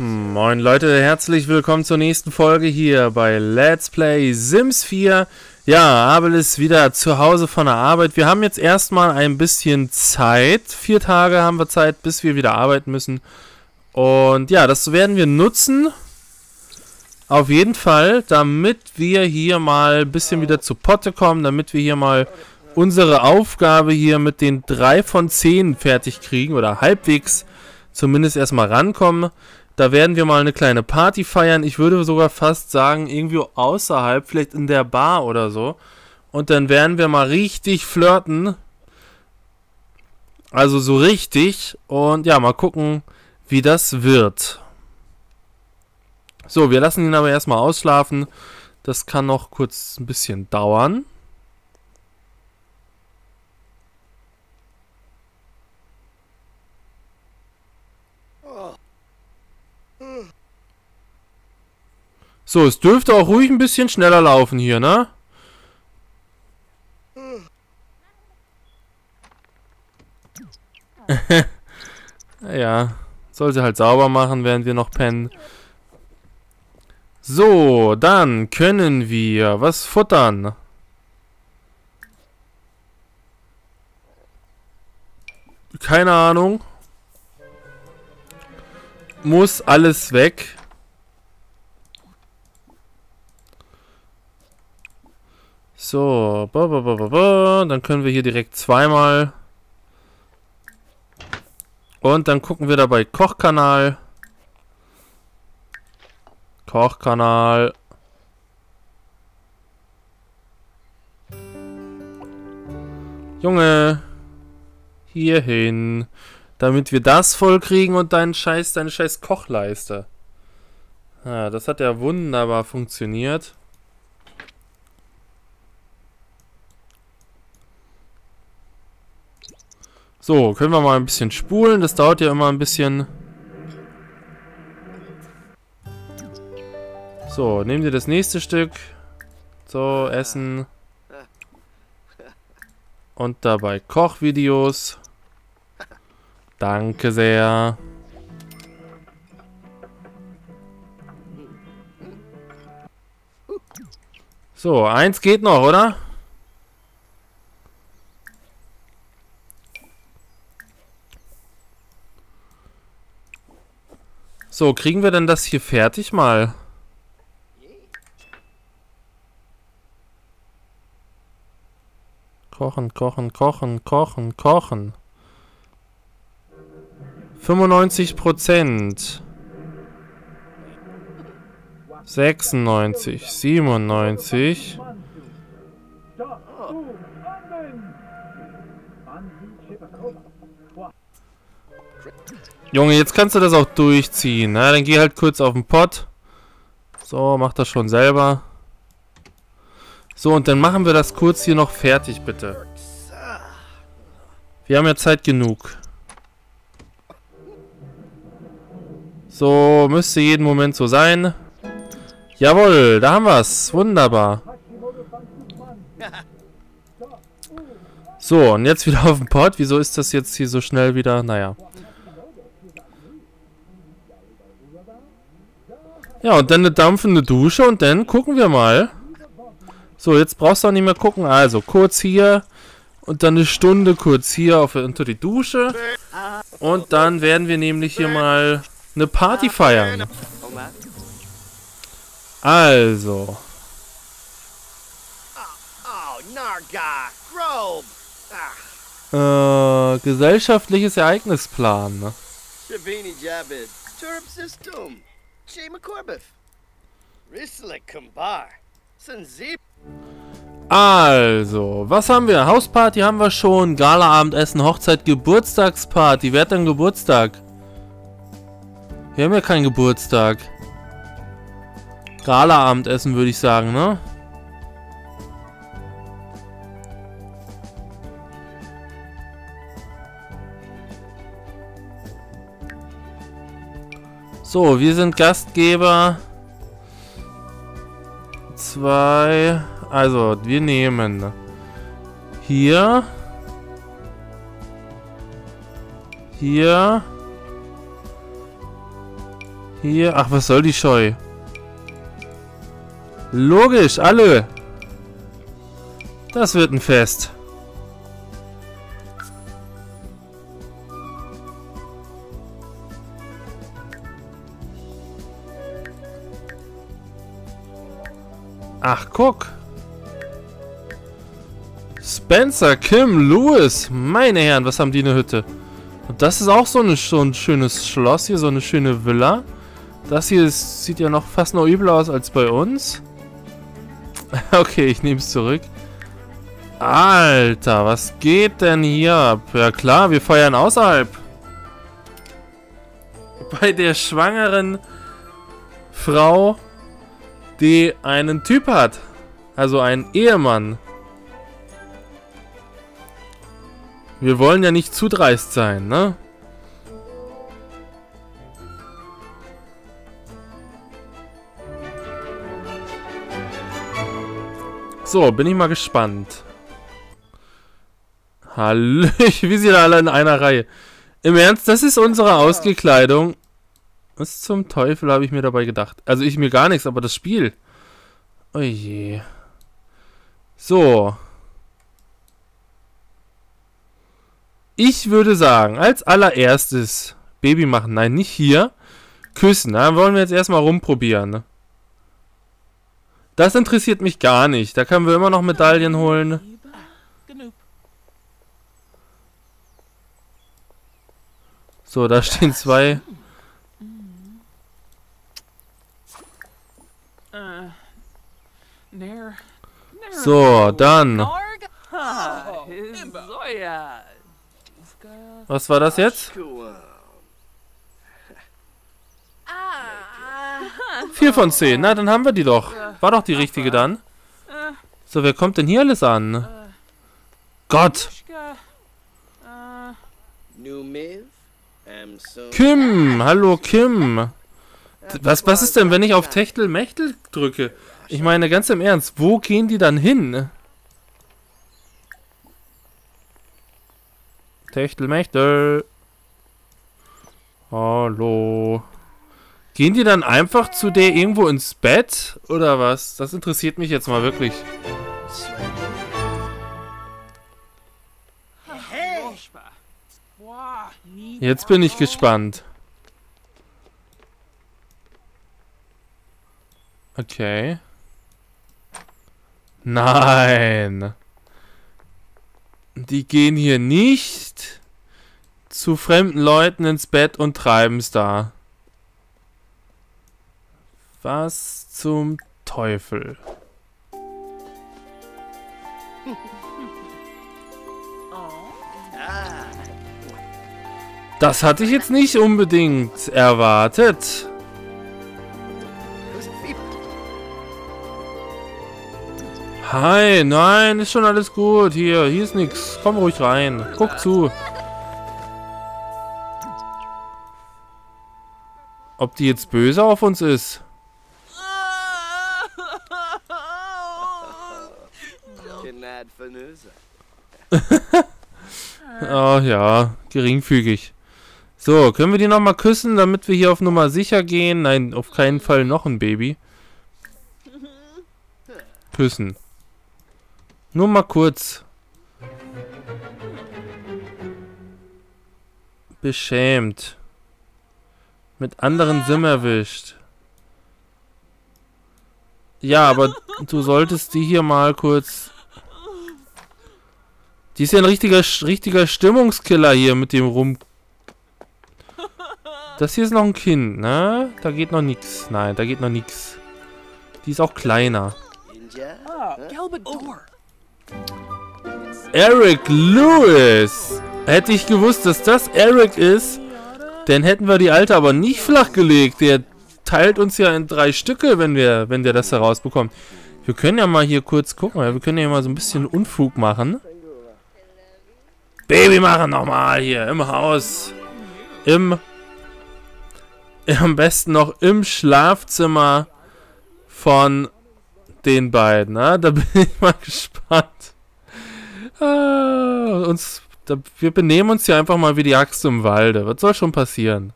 Moin Leute, herzlich willkommen zur nächsten Folge hier bei Let's Play Sims 4. Ja, Abel ist wieder zu Hause von der Arbeit. Wir haben jetzt erstmal ein bisschen Zeit. Vier Tage haben wir Zeit, bis wir wieder arbeiten müssen. Und ja, das werden wir nutzen. Auf jeden Fall, damit wir hier mal ein bisschen wieder zu Potte kommen, damit wir hier mal unsere Aufgabe hier mit den drei von zehn fertig kriegen oder halbwegs zumindest erstmal rankommen. Da werden wir mal eine kleine Party feiern. Ich würde sogar fast sagen, irgendwie außerhalb, vielleicht in der Bar oder so. Und dann werden wir mal richtig flirten. Also so richtig. Und ja, mal gucken, wie das wird. So, wir lassen ihn aber erstmal ausschlafen. Das kann noch kurz ein bisschen dauern. So, es dürfte auch ruhig ein bisschen schneller laufen hier, ne? ja, soll sie halt sauber machen, während wir noch pennen. So, dann können wir was futtern. Keine Ahnung. Muss alles weg. So, dann können wir hier direkt zweimal. Und dann gucken wir dabei Kochkanal. Kochkanal. Junge. Hierhin. Damit wir das voll kriegen und deinen Scheiß, deine scheiß Kochleiste. Ja, das hat ja wunderbar funktioniert. So, können wir mal ein bisschen spulen. Das dauert ja immer ein bisschen. So, nehmen Sie das nächste Stück. So, Essen. Und dabei Kochvideos. Danke sehr. So, eins geht noch, oder? So, kriegen wir denn das hier fertig mal? Kochen, kochen, kochen, kochen, kochen. 95 Prozent. 96, 97. Junge, jetzt kannst du das auch durchziehen. Na, dann geh halt kurz auf den Pott. So, mach das schon selber. So, und dann machen wir das kurz hier noch fertig, bitte. Wir haben ja Zeit genug. So, müsste jeden Moment so sein. Jawohl, da haben wir es. Wunderbar. So, und jetzt wieder auf den Pott. Wieso ist das jetzt hier so schnell wieder? Naja. Ja, und dann eine dampfende Dusche und dann gucken wir mal. So, jetzt brauchst du auch nicht mehr gucken. Also, kurz hier und dann eine Stunde kurz hier auf, unter die Dusche. Und dann werden wir nämlich hier mal eine Party feiern. Also. Äh, gesellschaftliches Ereignisplan. Ne? Also, was haben wir? Hausparty haben wir schon, Galaabendessen, Hochzeit, Geburtstagsparty. Wer hat denn Geburtstag? Wir haben ja keinen Geburtstag. Galaabendessen würde ich sagen, ne? So, wir sind Gastgeber. Zwei. Also, wir nehmen hier. Hier. Hier, ach, was soll die Scheu? Logisch, alle. Das wird ein Fest. Ach, guck. Spencer, Kim, Lewis. Meine Herren, was haben die eine Hütte? Und das ist auch so, eine, so ein schönes Schloss hier, so eine schöne Villa. Das hier ist, sieht ja noch fast noch übler aus als bei uns. okay, ich nehme es zurück. Alter, was geht denn hier ab? Ja klar, wir feiern außerhalb. Bei der schwangeren Frau, die einen Typ hat. Also einen Ehemann. Wir wollen ja nicht zu dreist sein, ne? So, bin ich mal gespannt. Hallo, wie sie da alle in einer Reihe. Im Ernst, das ist unsere Ausgekleidung. Was zum Teufel habe ich mir dabei gedacht? Also ich mir gar nichts, aber das Spiel. Oh je. So. Ich würde sagen, als allererstes Baby machen. Nein, nicht hier. Küssen. Da wollen wir jetzt erstmal rumprobieren. Ne? Das interessiert mich gar nicht. Da können wir immer noch Medaillen holen. So, da stehen zwei. So, dann. Was war das jetzt? 4 von 10. Na, dann haben wir die doch. War doch die richtige dann. So, wer kommt denn hier alles an? Gott. Kim. Hallo, Kim. Was, was ist denn, wenn ich auf Techtel-Mechtel drücke? Ich meine, ganz im Ernst, wo gehen die dann hin? Techtel-Mechtel. Hallo. Gehen die dann einfach zu der irgendwo ins Bett? Oder was? Das interessiert mich jetzt mal wirklich. Jetzt bin ich gespannt. Okay. Nein. Die gehen hier nicht zu fremden Leuten ins Bett und treiben es da. Was zum Teufel? Das hatte ich jetzt nicht unbedingt erwartet. Hi, nein, ist schon alles gut. Hier, hier ist nichts. Komm ruhig rein. Guck zu. Ob die jetzt böse auf uns ist? oh ja, geringfügig. So, können wir die nochmal küssen, damit wir hier auf Nummer sicher gehen? Nein, auf keinen Fall noch ein Baby. Küssen. Nur mal kurz. Beschämt. Mit anderen Sim erwischt. Ja, aber du solltest die hier mal kurz die ist ja ein richtiger, richtiger Stimmungskiller hier mit dem Rum. Das hier ist noch ein Kind, ne? Da geht noch nichts. Nein, da geht noch nichts. Die ist auch kleiner. Eric Lewis. Hätte ich gewusst, dass das Eric ist, dann hätten wir die Alte aber nicht flachgelegt. Der teilt uns ja in drei Stücke, wenn wir, wenn der das herausbekommt. Wir können ja mal hier kurz gucken. Wir können ja mal so ein bisschen Unfug machen. Baby machen nochmal hier im Haus. Im. Am besten noch im Schlafzimmer von den beiden. Na? Da bin ich mal gespannt. Ah, uns, da, wir benehmen uns hier einfach mal wie die Axt im Walde. Was soll schon passieren?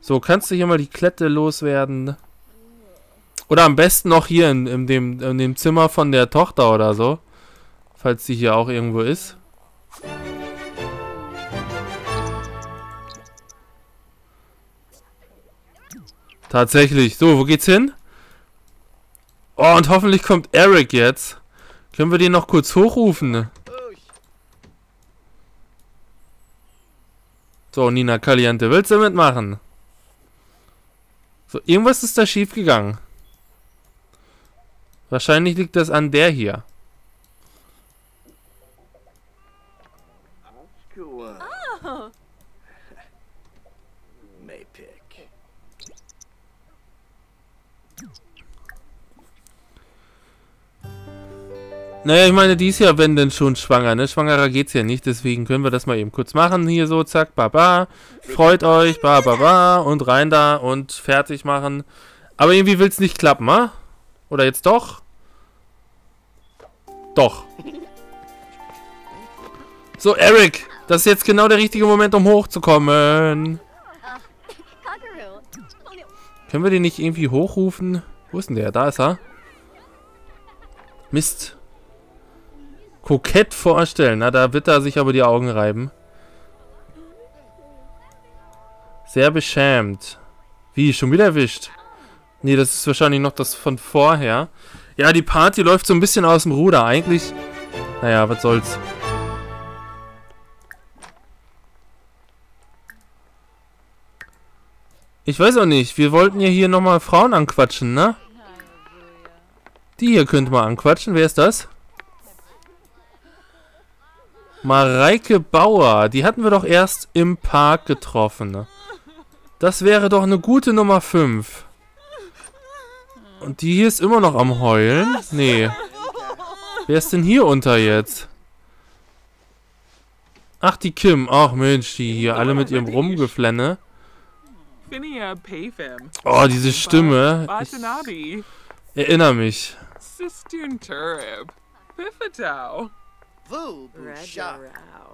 So, kannst du hier mal die Klette loswerden? Oder am besten noch hier in, in, dem, in dem Zimmer von der Tochter oder so. Falls sie hier auch irgendwo ist. Tatsächlich. So, wo geht's hin? Oh, und hoffentlich kommt Eric jetzt. Können wir den noch kurz hochrufen? So, Nina Caliente, willst du mitmachen? So, irgendwas ist da schief gegangen. Wahrscheinlich liegt das an der hier. Naja, ich meine, die ist ja, wenn denn schon schwanger, ne? Schwangerer geht's ja nicht, deswegen können wir das mal eben kurz machen. Hier so, zack, baba. Freut euch, ba, ba, ba. Und rein da und fertig machen. Aber irgendwie will's nicht klappen, ha? Oder jetzt doch? Doch. So, Eric, das ist jetzt genau der richtige Moment, um hochzukommen. Können wir den nicht irgendwie hochrufen? Wo ist denn der? Da ist er. Mist kokett vorstellen. Na, da wird er sich aber die Augen reiben. Sehr beschämt. Wie, schon wieder erwischt? Nee, das ist wahrscheinlich noch das von vorher. Ja, die Party läuft so ein bisschen aus dem Ruder. Eigentlich, naja, was soll's. Ich weiß auch nicht. Wir wollten ja hier nochmal Frauen anquatschen, ne? Die hier könnte man anquatschen. Wer ist das? Mareike Bauer, die hatten wir doch erst im Park getroffen. Ne? Das wäre doch eine gute Nummer 5. Und die hier ist immer noch am Heulen? Nee. Wer ist denn hier unter jetzt? Ach, die Kim. Ach Mensch, die hier alle mit ihrem Rumgeflenne. Oh, diese Stimme. Ich erinnere mich. Vu, Busha.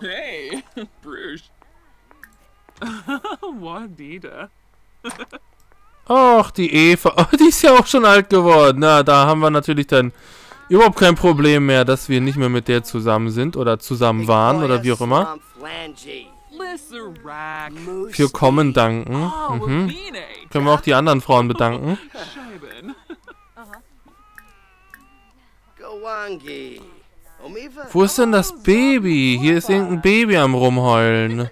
Hey, Bruges. Juanita. Ach, die Eva. Oh, die ist ja auch schon alt geworden. Na, da haben wir natürlich dann überhaupt kein Problem mehr, dass wir nicht mehr mit der zusammen sind oder zusammen waren oder wie auch immer. Für Kommen danken. Mhm. Können wir auch die anderen Frauen bedanken. Wo ist denn das Baby? Hier ist irgendein Baby am rumheulen.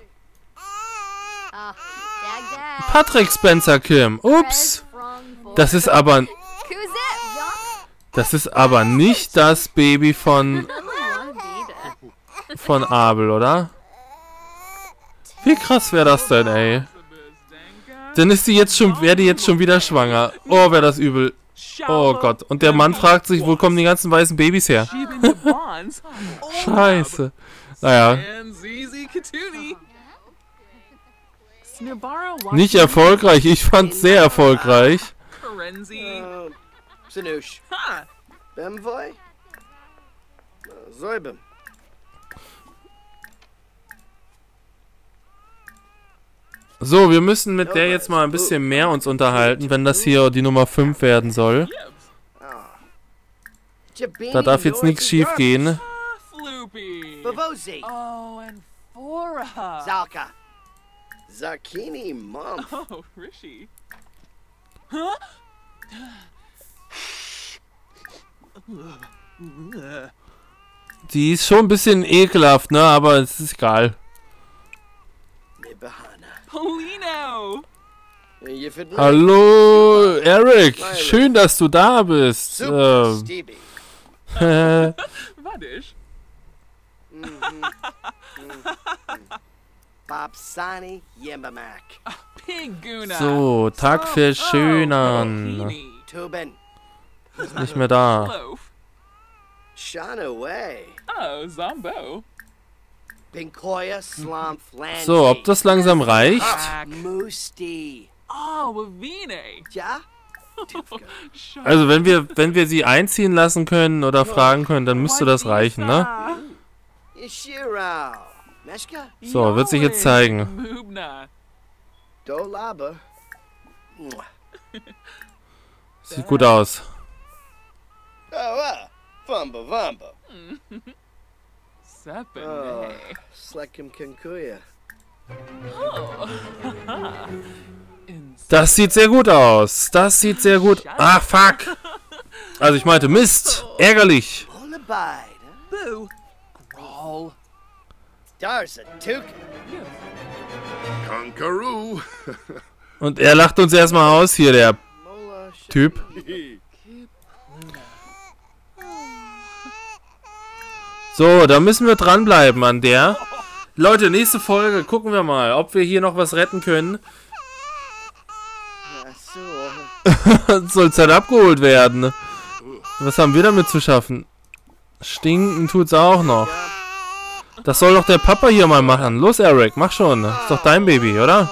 Patrick Spencer Kim. Ups. Das ist aber... Das ist aber nicht das Baby von... Von Abel, oder? Wie krass wäre das denn, ey? Dann ist die jetzt schon... Wäre die jetzt schon wieder schwanger. Oh, wäre das übel. Oh Gott. Und der Mann fragt sich, wo kommen die ganzen weißen Babys her? Scheiße. Naja. Nicht erfolgreich. Ich fand's sehr erfolgreich. So, wir müssen mit der jetzt mal ein bisschen mehr uns unterhalten, wenn das hier die Nummer 5 werden soll. Da darf jetzt nichts schief gehen. Zakini, Mom. Oh, Rishi. Die ist schon ein bisschen ekelhaft, ne? Aber es ist egal. Polino! Hallo, Eric. Schön, dass du da bist. Ähm, Wadish. Babsani Yembamak. Piguna. so, Tag verschönern. Tubin. Ist nicht mehr da. Loaf. Shana Way. Oh, Zombo. So, ob das langsam reicht? Oh? Also, wenn wir, wenn wir sie einziehen lassen können oder fragen können, dann müsste das reichen, ne? So, wird sich jetzt zeigen. Sieht gut aus. Oh, uh, Vumba Vumba. Sepane. Slekim Kinkuya. Das sieht sehr gut aus. Das sieht sehr gut. Ah, fuck. Also ich meinte Mist. Ärgerlich. Boo. Growl. Und er lacht uns erstmal aus hier, der Typ. So, da müssen wir dranbleiben an der. Leute, nächste Folge. Gucken wir mal, ob wir hier noch was retten können. Soll Zeit abgeholt werden. Was haben wir damit zu schaffen? Stinken tut's auch noch. Das soll doch der Papa hier mal machen. Los, Eric, mach schon. Ist doch dein Baby, oder?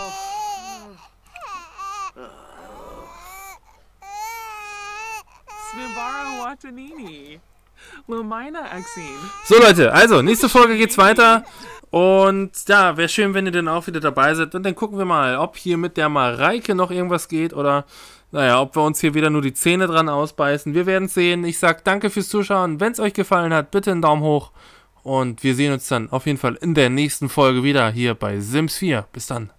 So, Leute, also, nächste Folge geht's weiter. Und ja, wäre schön, wenn ihr dann auch wieder dabei seid. Und dann gucken wir mal, ob hier mit der Mareike noch irgendwas geht oder, naja, ob wir uns hier wieder nur die Zähne dran ausbeißen. Wir werden sehen. Ich sag danke fürs Zuschauen. Wenn es euch gefallen hat, bitte einen Daumen hoch. Und wir sehen uns dann auf jeden Fall in der nächsten Folge wieder hier bei Sims 4. Bis dann.